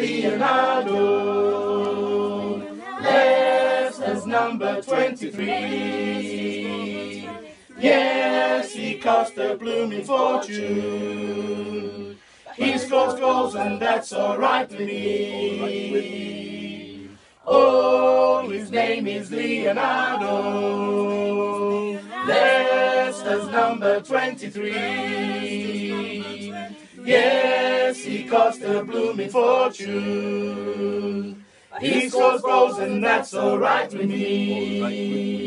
Leonardo. Leicester's number 23. Yes, he cost a blooming fortune. He scores goals and that's alright with me. Oh, his name is Leonardo. Leicester's number 23. Yes, he cost a blooming fortune. He scores goals and that's alright with me.